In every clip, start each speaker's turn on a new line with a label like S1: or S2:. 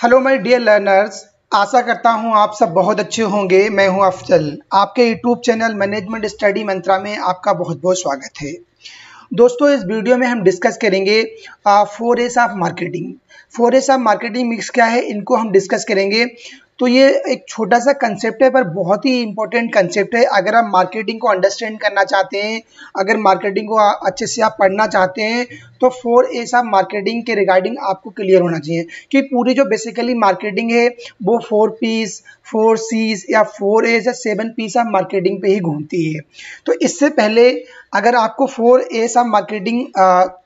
S1: Hello my dear learners आशा करता हूँ आप सब बहुत अच्छे होंगे। मैं हूँ अफजल। आपके YouTube channel management study Mantra में आपका बहुत बहुत स्वागत है। दोस्तों, इस वीडियो में हम डिस्कस करेंगे four S of marketing four S of marketing mix क्या है? इनको हम डिस्कस करेंगे। तो ये एक छोटा सा कंसेप्ट है, पर बहुत ही इंपॉर्टेंट कंसेप्ट है। अगर आप मार्केटिंग को अंडरस्टैंड करना चाहते हैं, अगर मार्केटिंग को अच्छे से आप पढ़ना चाहते हैं तो फोर एस ऑफ़ मार्केटिंग के रिगार्डिंग आपको क्लियर होना चाहिए कि पूरी जो बेसिकली मार्केटिंग है, वो four Ps four Cs or four As or seven Ps of marketing पे ही घूमती है। तो इससे पहले अगर आपको फोर एस ऑफ़ मार्केटिंग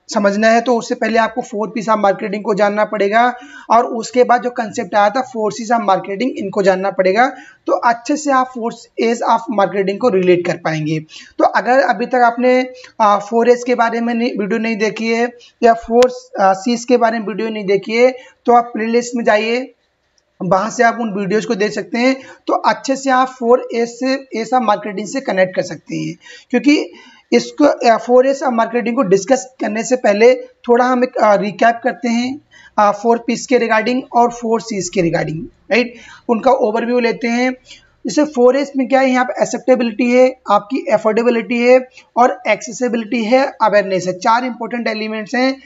S1: समझना है तो उससे पहले आपको फोर पीस ऑफ़ मार्केटिंग को जानना पड़ेगा और उसके बाद जो कंसेप्ट आया था फोर सीज ऑफ़ मार्केटिंग इनको जानना पड़ेगा। तो अच्छे से आप फोर एज ऑफ़ मार्केटिंग को रिलेट कर पाएँगे। तो अगर अभी तक आपने फोर एज के बारे में नहीं वीडियो नहीं देखी है, या फोर सीज के बारे में वीडियो नहीं देखी है तो आप प्ले में जाइए। वहाँ से आप उन वीडियोस को देख सकते हैं। तो अच्छे से आप फोर एस से एस ऑफ़ मार्केटिंग से कनेक्ट कर सकते हैं। क्योंकि इसको फोर एस मार्केटिंग को डिस्कस करने से पहले थोड़ा हम एक रिकैप करते हैं फोर पीस के रिगार्डिंग और फोर सीज के रिगार्डिंग राइट उनका ओवरव्यू लेते हैं। जैसे फोर एस में क्या है, यहाँ पे एक्सेप्टेबिलिटी है, आपकी एफोर्डेबिलिटी है और एक्सेसिबिलिटी है अवेयरनेस है। चार इंपॉर्टेंट एलिमेंट्स हैं।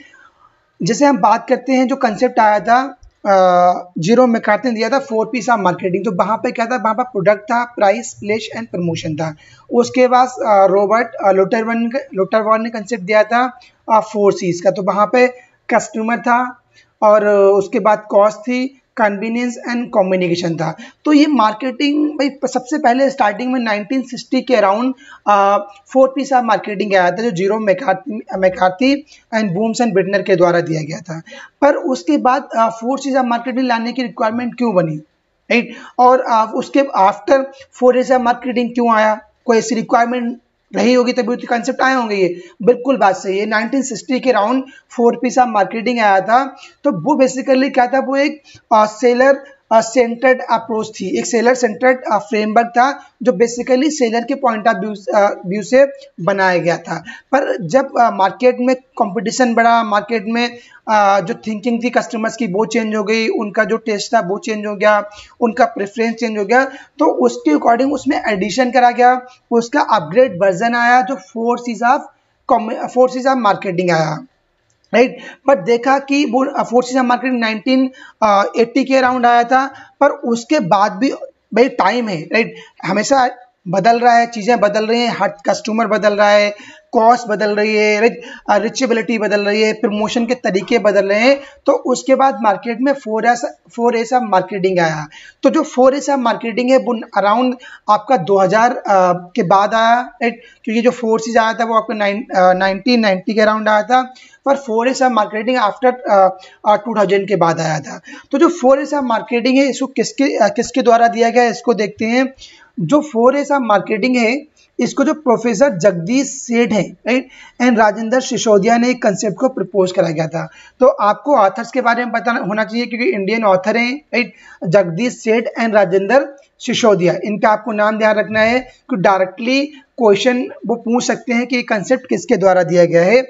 S1: जैसे हम बात करते हैं, जो कंसेप्ट आया था ज़ीरो में ने दिया था, फोर पीस ऑफ़ मार्केटिंग तो वहाँ पे क्या था, वहाँ पर प्रोडक्ट था प्राइस प्लेस एंड प्रमोशन था। उसके बाद रॉबर्ट लोटरवन लोटरवन ने कंसेप्ट दिया था फोर सीज का। तो वहाँ पे कस्टमर था और उसके बाद कॉस्ट थी कन्वीनियंस एंड कम्युनिकेशन था। तो ये मार्केटिंग भाई सबसे पहले स्टार्टिंग में 1960 के around four Ps of marketing आया था जो Jerome McCarthy and Booms and Bitner के द्वारा दिया गया था। पर उसके बाद फोर चीज़ ऑफ़ मार्केटिंग लाने की रिक्वायरमेंट क्यों बनी? राइट और आ, उसके after four As of marketing क्यों आया? कोई ऐसी रिक्वायरमेंट रही होगी तभी उसके कंसेप्ट आए होंगे ये। बिल्कुल बात सही है। 1960 के round four Ps of marketing आया था। तो वो बेसिकली क्या था? वो एक सेलर सेंटर्ड अप्रोच थी एक सेलर सेंटर्ड फ्रेमवर्क था जो बेसिकली सेलर के पॉइंट ऑफ़ व्यू से बनाया गया था पर जब मार्केट में कंपटीशन बढ़ा मार्केट में uh, जो थिंकिंग थी कस्टमर्स की वो चेंज हो गई उनका जो टेस्ट था वो चेंज हो गया उनका प्रेफरेंस चेंज हो गया तो उसके अकॉर्डिंग उसमें एडिशन करा गया उसका अपग्रेड वर्जन आया जो four Cs of four Cs of marketing आया राइट बट देखा कि वो फोर्स मार्केट 1980 के अराउंड आया था, पर उसके बाद भी, भाई टाइम है राइट हमेशा बदल रहा है, चीज़ें बदल रही हैं हर कस्टमर बदल रहा है कॉस्ट बदल रही है रिच रिचेबिलिटी बदल रही है प्रमोशन के तरीके बदल रहे हैं तो उसके बाद मार्केट में four S four S of marketing आया। तो जो फोर एस ऑफ़ मार्केटिंग है, वो अराउंड आपका 2000 के बाद आया राइट क्योंकि जो फोर सीज आया था, वो आपका नाइनटीन नाइन्टी के अराउंड आया था, पर four S of marketing after two thousand के बाद आया था। तो जो फोर एस ऑफ़ मार्केटिंग है, इसको किसके किसके द्वारा दिया गया इसको देखते हैं। जो फोर एस ऑफ़ मार्केटिंग है, इसको जो प्रोफेसर जगदीश सेठ है राइट एंड राजेंद्र सिसोदिया ने एक कंसेप्ट को प्रपोज करा गया था। तो आपको ऑथर्स के बारे में पता होना चाहिए क्योंकि इंडियन ऑथर हैं राइट जगदीश सेठ एंड राजेंद्र सिसोदिया। इनका आपको नाम ध्यान रखना है कि डायरेक्टली क्वेश्चन वो पूछ सकते हैं कि ये कंसेप्ट किसके द्वारा दिया गया है।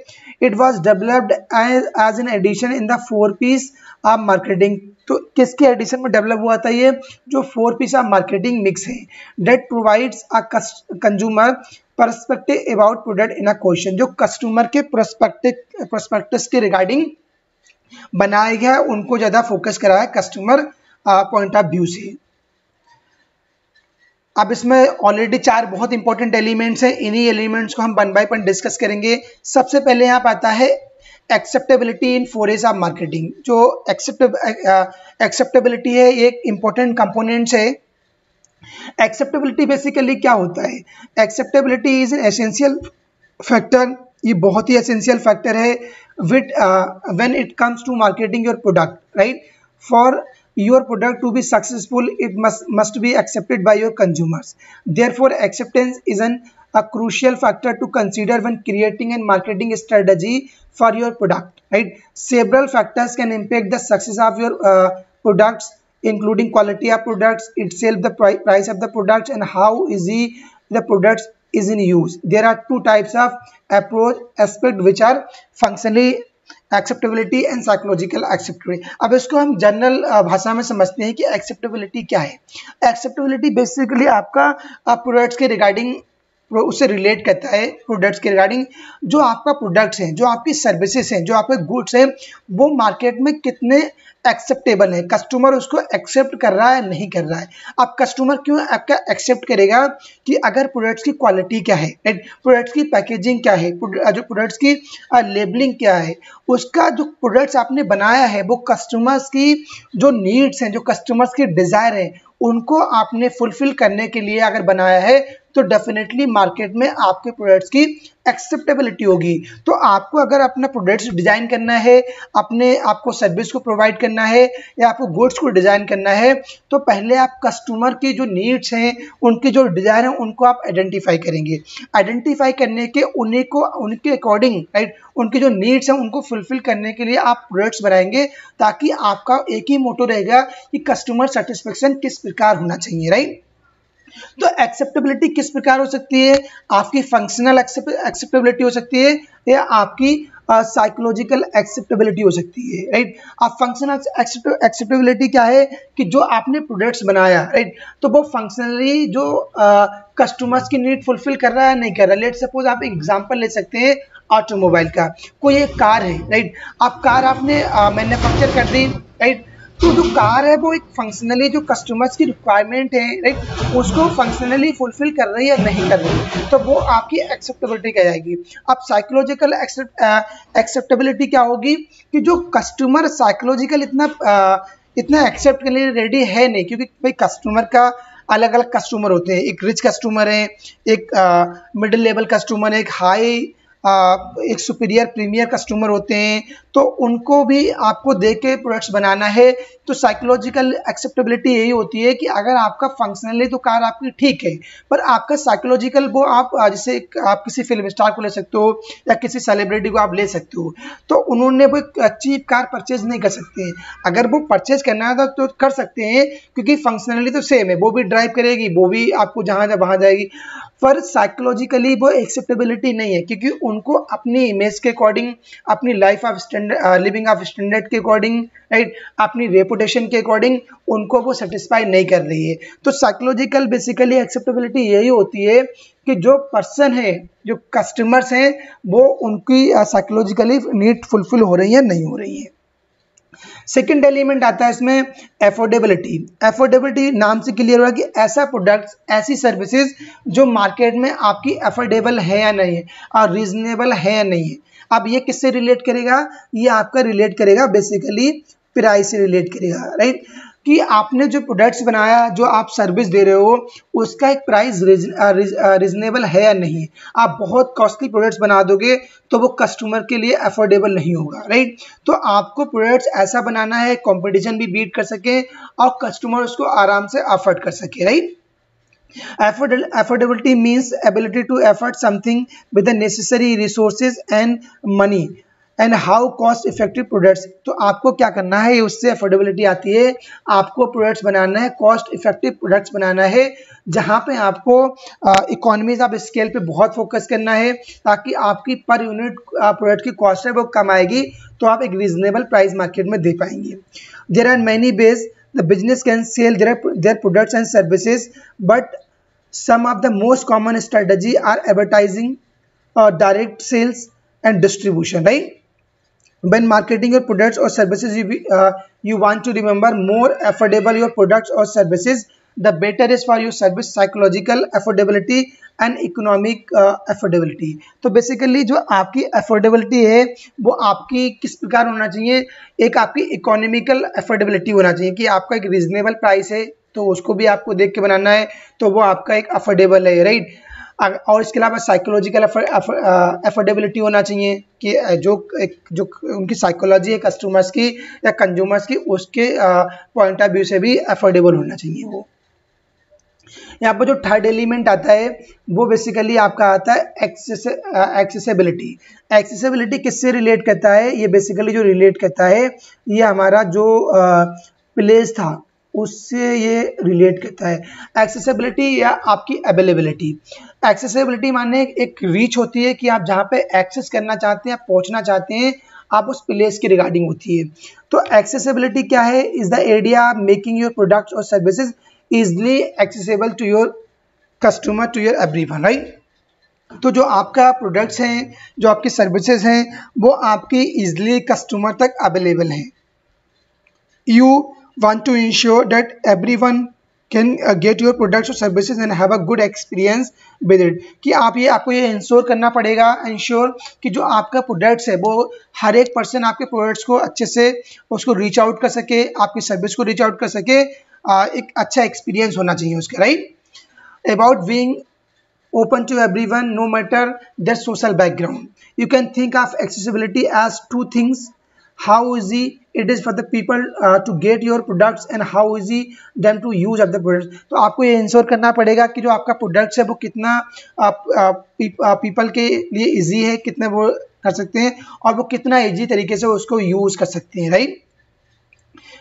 S1: It was developed as an addition in the four Ps of marketing तो किसके एडिशन में डेवलप हुआ था ये? जो four Ps of marketing mix है that provides a consumer perspective about product in a question जो कस्टमर के प्रोस्पेक्टिव प्रोस्पेक्टिव के रिगार्डिंग बनाया गया है, उनको ज़्यादा फोकस करा है कस्टमर पॉइंट ऑफ़ व्यू से। अब इसमें ऑलरेडी चार बहुत इंपॉर्टेंट एलिमेंट्स हैं। इन्हीं एलिमेंट्स को हम वन बाय वन डिस्कस करेंगे। सबसे पहले यहाँ पर आता है acceptability in four As of marketing जो एक्सेप्टेबिलिटी है एक इंपॉर्टेंट कंपोनेंट्स है। एक्सेप्टेबिलिटी बेसिकली क्या होता है? Acceptability is an essential factor ये बहुत ही एसेंशियल फैक्टर है with when it comes to marketing your product right for your product to be successful, it must must be accepted by your consumers. Therefore, acceptance is an a crucial factor to consider when creating and marketing strategy for your product right several factors can impact the success of your uh, products including quality of products itself the pri price of the products and how easy the products is in use there are two types of approach aspect which are functionally acceptability and psychological acceptability अब इसको हम general भाषा में समझते हैं कि acceptability क्या है एक्सेप्टेबिलिटी बेसिकली आपका प्रोडक्ट्स के रिगार्डिंग उससे रिलेट करता है प्रोडक्ट्स के रिगार्डिंग जो आपका प्रोडक्ट्स हैं, जो आपकी सर्विसेज़ हैं, जो आपके गुड्स हैं, वो मार्केट में कितने एक्सेप्टेबल है? कस्टमर उसको एक्सेप्ट कर रहा है, नहीं कर रहा है? अब कस्टमर क्यों आपका एक्सेप्ट करेगा कि अगर प्रोडक्ट्स की क्वालिटी क्या है? प्रोडक्ट्स की पैकेजिंग क्या है? जो प्रोडक्ट्स की लेबलिंग क्या है? उसका जो प्रोडक्ट्स आपने बनाया है, वो कस्टमर्स की जो नीड्स हैं, जो कस्टमर्स की डिज़ायर है, उनको आपने फुलफिल करने के लिए अगर बनाया है तो डेफिनेटली मार्केट में आपके प्रोडक्ट्स की एक्सेप्टेबिलिटी होगी। तो आपको अगर अपना प्रोडक्ट्स डिज़ाइन करना है, अपने आपको सर्विस को प्रोवाइड करना है, या आपको गुड्स को डिज़ाइन करना है तो पहले आप कस्टमर की जो नीड्स हैं, उनकी जो डिज़ाइन है, उनको आप आइडेंटिफाई करेंगे। आइडेंटिफाई करने के उन्हीं को, उनके अकॉर्डिंग राइट उनकी जो नीड्स हैं, उनको फुलफिल करने के लिए आप प्रोडक्ट्स बनाएँगे, ताकि आपका एक ही मोटो रहेगा कि कस्टमर सेटिस्फेक्शन किस प्रकार होना चाहिए राइट तो एक्सेप्टेबिलिटी किस प्रकार हो सकती है? आपकी फंक्शनल एक्सेप्टेबिलिटी हो सकती है या आपकी साइकोलॉजिकल uh, एक्सेप्टेबिलिटी हो सकती है राइट अब फंक्शनल एक्सेप्टेबिलिटी क्या है? कि जो आपने प्रोडक्ट्स बनाया राइट तो वो फंक्शनली जो कस्टमर्स uh, की नीड फुलफिल कर रहा है नहीं कर रहा लेट सपोज़ आप एग्जांपल ले सकते हैं ऑटोमोबाइल का। कोई एक कार है राइट अब कार आपने मैन्युफैक्चर uh, कर दी राइट तो जो कार है वो एक फंक्शनली जो कस्टमर्स की रिक्वायरमेंट है राइट उसको फंक्शनली फुलफिल कर रही है या नहीं कर रही तो वो आपकी एक्सेप्टेबिलिटी कह जाएगी। अब साइकोलॉजिकल एक्सेप्टेबिलिटी क्या होगी कि जो कस्टमर साइकोलॉजिकल इतना uh, इतना एक्सेप्ट करने लिए रेडी है नहीं क्योंकि भाई कस्टमर का अलग अलग कस्टमर होते हैं। एक रिच कस्टमर है एक मिडिल लेवल कस्टमर है एक हाई एक सुपीरियर प्रीमियर कस्टमर होते हैं तो उनको भी आपको देख के प्रोडक्ट्स बनाना है। तो साइकोलॉजिकल एक्सेप्टेबिलिटी यही होती है कि अगर आपका फंक्शनली तो कार आपकी ठीक है, पर आपका साइकोलॉजिकल वो आप जैसे आप किसी फ़िल्म स्टार को ले सकते हो, या किसी सेलिब्रिटी को आप ले सकते हो तो उन्होंने वो चीप कार परचेज नहीं कर सकते अगर वो परचेज करना है तो कर सकते हैं, क्योंकि फंक्शनली तो सेम है, वो भी ड्राइव करेगी, वो भी आपको जहाँ जहाँ वहाँ जाएगी। पर साइकोलॉजिकली वो एक्सेप्टेबिलिटी नहीं है, क्योंकि उनको अपनी इमेज के अकॉर्डिंग अपनी life of standard living of standard के अकॉर्डिंग राइट अपनी रेपुटेशन के अकॉर्डिंग उनको वो सेटिस्फाई नहीं कर रही है। तो साइकोलॉजिकल बेसिकली एक्सेप्टेबिलिटी यही होती है कि जो पर्सन है, जो कस्टमर्स हैं, वो उनकी साइकोलॉजिकली नीड फुलफिल हो रही है, नहीं हो रही है। सेकेंड एलिमेंट आता है इसमें एफोर्डेबिलिटी एफोर्डेबिलिटी नाम से क्लियर होगा कि ऐसा प्रोडक्ट्स ऐसी सर्विसेज़ जो मार्केट में आपकी एफोर्डेबल है या नहीं है, और रीजनेबल है या नहीं है। अब ये किससे रिलेट करेगा? ये आपका रिलेट करेगा बेसिकली प्राइस से रिलेट करेगा राइट कि आपने जो प्रोडक्ट्स बनाया, जो आप सर्विस दे रहे हो, उसका एक प्राइस रिजनेबल है या नहीं? आप बहुत कॉस्टली प्रोडक्ट्स बना दोगे तो वो कस्टमर के लिए अफोर्डेबल नहीं होगा राइट तो आपको प्रोडक्ट्स ऐसा बनाना है कंपटीशन भी बीट कर सके और कस्टमर उसको आराम से अफोर्ड कर सके right affordability means ability to afford something with the necessary resources and money. And how cost effective products तो आपको क्या करना है? उससे अफोर्डेबिलिटी आती है। आपको प्रोडक्ट्स बनाना है कॉस्ट इफ़ेक्टिव प्रोडक्ट्स बनाना है जहाँ पे आपको इकोनॉमीज ऑफ़ स्केल पे बहुत फोकस करना है ताकि आपकी पर यूनिट प्रोडक्ट की कॉस्ट है वो कम आएगी तो आप एक रीजनेबल प्राइस मार्केट में दे पाएँगे। There are many ways the business can sell their their products and services but some the most common strategy are advertising uh, direct sales and distribution right? When marketing your products or services you, be, uh, you want to remember more affordable your products or services the better is for your service psychological affordability and economic affordability तो basically जो आपकी affordability है वो आपकी किस प्रकार होना चाहिए एक आपकी इकोनॉमिकल अफोर्डेबिलिटी होना चाहिए कि आपका एक रीजनेबल प्राइस है तो उसको भी आपको देख के बनाना है तो वो आपका एक अफोर्डेबल है राइट और इसके अलावा साइकोलॉजिकल एफोर्डेबिलिटी होना चाहिए कि जो एक जो उनकी साइकोलॉजी है कस्टमर्स की या कंज्यूमर्स की उसके पॉइंट ऑफ़ व्यू से भी अफोर्डेबल होना चाहिए। वो। यहाँ पर जो थर्ड एलिमेंट आता है वो बेसिकली आपका आता है एक्सेसिबिलिटी एक्सेसिबिलिटी किससे रिलेट करता है? ये बेसिकली जो रिलेट करता है ये हमारा जो प्लेस था उससे ये रिलेट करता है। एक्सेसिबिलिटी या आपकी अवेलेबिलिटी एक्सेसिबिलिटी माने एक रीच होती है कि आप जहाँ पे एक्सेस करना चाहते हैं, पहुँचना चाहते हैं, आप उस प्लेस की रिगार्डिंग होती है। तो एक्सेसिबिलिटी क्या है? Is the area making your products और services easily accessible to your customer to your everyone right तो जो आपका प्रोडक्ट्स हैं, जो आपकी सर्विसेज़ हैं, वो आपकी इजली कस्टमर तक अवेलेबल हैं। You to ensure that everyone can get your products और services and have a good experience with it कि आप ये, आपको ये इंश्योर करना पड़ेगा इंश्योर कि जो आपका प्रोडक्ट्स है, वो हर एक पर्सन आपके प्रोडक्ट्स को अच्छे से उसको रीच आउट कर सके, आपकी सर्विस को रीच आउट कर सके एक अच्छा एक्सपीरियंस होना चाहिए उसका right about being open to everyone, no matter their social background. You can think of accessibility as two things. How easy it is for the people uh, to get your products and how easy them to use of the products. तो आपको ये ensure करना पड़ेगा कि जो आपका products है वो कितना पीपल के लिए इजी है कितने वो कर सकते हैं और वो कितना इजी तरीके से उसको यूज़ कर सकते हैं राइट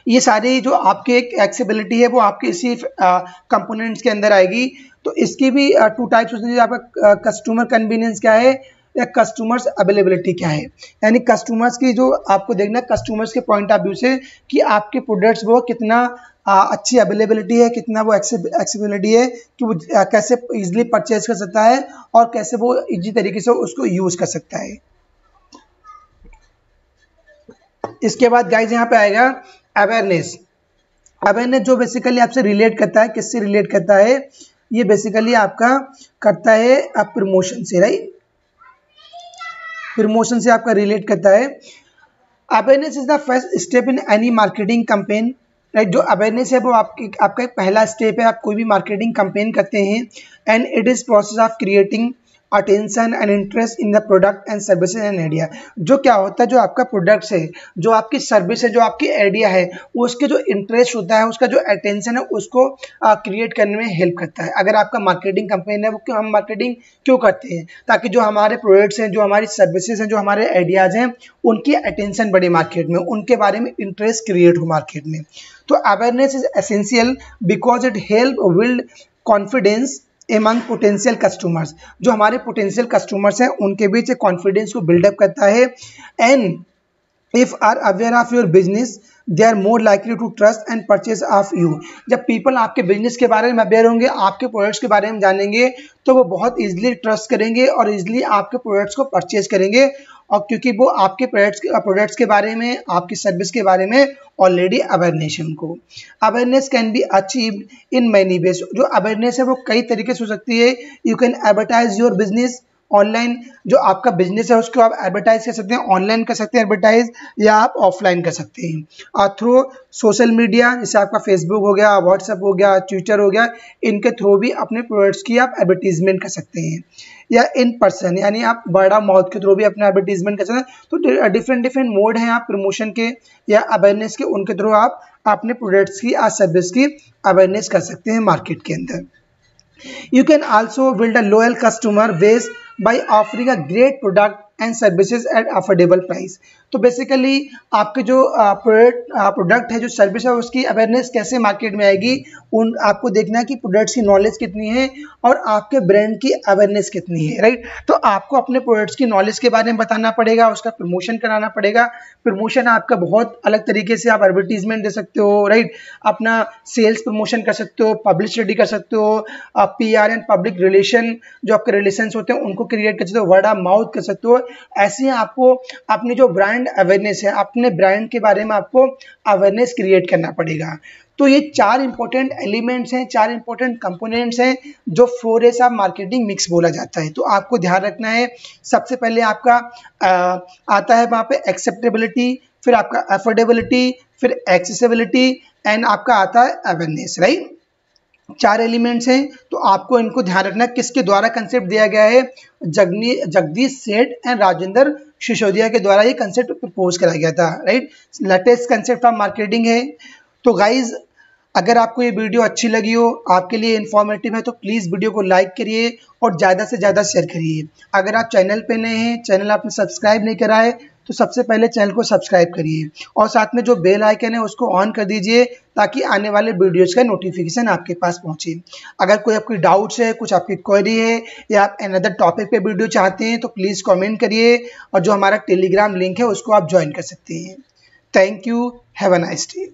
S1: ये सारी जो आपके एक एक्सेबिलिटी है वो आपके इसी कंपोनेंट्स के अंदर आएगी। तो इसकी भी टू टाइप्स होते हैं आपका कस्टमर कन्वीनियंस क्या है या कस्टमर्स अवेलेबिलिटी क्या है? यानी कस्टमर्स की जो आपको देखना है कस्टमर्स के पॉइंट ऑफ़ व्यू से कि आपके प्रोडक्ट्स वो कितना आ, अच्छी अवेलेबिलिटी है कितना वो एक्सेबिलिटी है कि वो आ, कैसे इजीली परचेज कर सकता है और कैसे वो इजी तरीके से उसको यूज़ कर सकता है। इसके बाद गाइज़ यहाँ पे आएगा अवेयरनेस अवेयरनेस जो बेसिकली आपसे रिलेट करता है किससे रिलेट करता है? ये बेसिकली आपका करता है प्रमोशन से राइट प्रमोशन से आपका रिलेट करता है। Awareness is the first step in any marketing campaign right जो अवेयरनेस है वो आपके, आपका एक पहला स्टेप है। आप कोई भी मार्केटिंग कंपेन करते हैं and it is process of creating attention and interest in the product and services and idea जो क्या होता है, जो आपका प्रोडक्ट्स है, जो आपकी सर्विस है, जो आपकी आइडिया है, उसके जो इंटरेस्ट होता है, उसका जो अटेंशन है, उसको क्रिएट करने में हेल्प करता है। अगर आपका मार्केटिंग कंपनी है, वो क्यों, हम मार्केटिंग क्यों करते हैं? ताकि जो हमारे प्रोडक्ट्स हैं, जो हमारी सर्विसेज़ हैं, जो हमारे आइडियाज़ हैं, उनकी अटेंशन बढ़े मार्केट में, उनके बारे में इंटरेस्ट क्रिएट हो मार्केट में। तो awareness is essential because it help build confidence among potential customers जो हमारे पोटेंशियल कस्टमर्स हैं, उनके बीच एक कॉन्फिडेंस को बिल्डअप करता है। And if are aware of your business they are more likely to trust and purchase of you जब people आपके बिज़नेस के बारे में अवेयर होंगे, आपके प्रोडक्ट्स के बारे में जानेंगे तो वो बहुत ईजिली ट्रस्ट करेंगे और ईजिली आपके प्रोडक्ट्स को परचेज करेंगे। और क्योंकि वो आपके प्रोडक्ट्स प्रोडक्ट्स के बारे में, आपकी सर्विस के बारे में ऑलरेडी अवेयरनेस है उनको। Awareness can be achieve in many ways जो अवेयरनेस है वो कई तरीके से हो सकती है। You can advertise your business online जो आपका बिज़नेस है, उसको आप एडवर्टाइज कर सकते हैं ऑनलाइन कर सकते हैं एडवर्टाइज या आप ऑफलाइन कर सकते हैं। थ्रू सोशल मीडिया जैसे आपका फेसबुक हो गया व्हाट्सएप हो गया ट्विटर हो गया, इनके थ्रू भी अपने प्रोडक्ट्स की आप एडवर्टीजमेंट कर सकते हैं। या इन पर्सन यानी आप बड़ा माउथ के थ्रू भी अपना एडवर्टीजमेंट कर सकते हैं। तो डिफरेंट डिफरेंट मोड हैं आप प्रमोशन के या अवेयरनेस के, उनके थ्रू आप अपने प्रोडक्ट्स की या सर्विस की अवेयरनेस कर सकते हैं मार्केट के अंदर। You can also build a loyal customer base by offering a great product and services at affordable price तो बेसिकली आपके जो प्रोडक्ट है, जो सर्विस है, उसकी अवेयरनेस कैसे मार्केट में आएगी, उन, आपको देखना है कि प्रोडक्ट्स की नॉलेज कितनी है और आपके ब्रांड की अवेयरनेस कितनी है राइट तो आपको अपने प्रोडक्ट्स की नॉलेज के बारे में बताना पड़ेगा, उसका प्रमोशन कराना पड़ेगा। प्रमोशन आपका बहुत अलग तरीके से आप एडवर्टीजमेंट दे सकते हो राइट अपना सेल्स प्रमोशन कर सकते हो पब्लिक स्टडी कर सकते हो, आप P R and public relation जो आपके रिलेशन होते हैं, उनको क्रिएट कर सकते हो वर्ड ऑफ़ माउथ कर सकते हो ऐसे ही आपको अपनी जो ब्रांड अवेयरनेस है अपने ब्रांड के बारे में आपको अवेयरनेस क्रिएट करना पड़ेगा। तो ये चार इंपॉर्टेंट एलिमेंट्स हैं चार इंपॉर्टेंट कंपोनेंट्स हैं जो four S of marketing mix बोला जाता है। तो आपको ध्यान रखना है सबसे पहले आपका आ, आता है वहाँ पे एक्सेप्टेबिलिटी फिर आपका अफोर्डेबिलिटी फिर एक्सेसिबिलिटी एंड आपका आता है अवेयरनेस राइट चार एलिमेंट्स हैं तो आपको इनको ध्यान रखना किसके द्वारा कंसेप्ट दिया गया है? जगनी, जगदीश सेठ एंड राजेंद्र सिसोदिया के द्वारा ये कंसेप्ट प्रपोज कराया गया था right latest concept of marketing है। तो गाइज़ अगर आपको ये वीडियो अच्छी लगी हो, आपके लिए इन्फॉर्मेटिव है तो प्लीज़ वीडियो को लाइक करिए और ज़्यादा से ज़्यादा शेयर करिए। अगर आप चैनल पे नए हैं चैनल आपने सब्सक्राइब नहीं करा है तो सबसे पहले चैनल को सब्सक्राइब करिए और साथ में जो बेल आइकन है उसको ऑन कर दीजिए ताकि आने वाले वीडियोज़ का नोटिफिकेशन आपके पास पहुँचे। अगर कोई आपकी डाउट्स है, कुछ आपकी क्वेरी है, या आप अनदर टॉपिक पे वीडियो चाहते हैं तो प्लीज़ कमेंट करिए और जो हमारा टेलीग्राम लिंक है, उसको आप ज्वाइन कर सकते हैं। Thank you have a nice day.